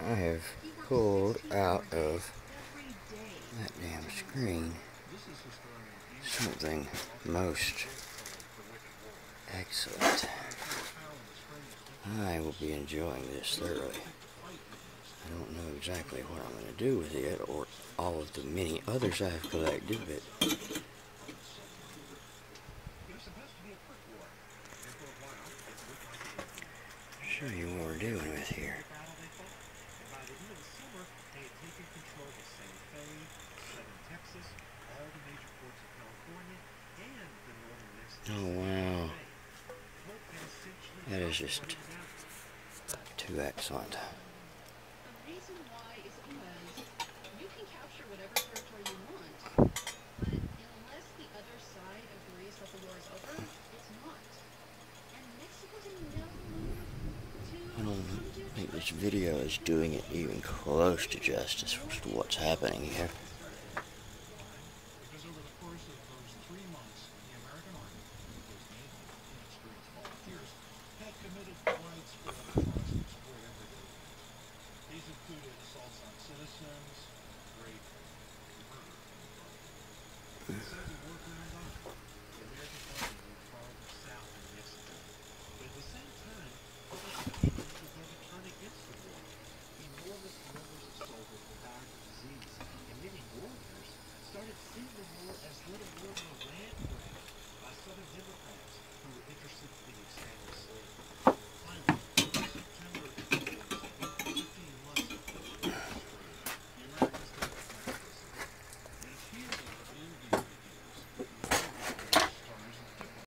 I have pulled out of that damn screen something most excellent. I will be enjoying this thoroughly. I don't know exactly what I'm going to do with it or all of the many others I've collected, but show you what we're dealing with here. Oh wow. That is just too excellent. The reason why is because you can capture whatever territory you want, but unless the other side agrees that the war is over, it's not. And Mexico's in no mood I to don't think this video is doing it even close to justice as to what's happening here. Citizens,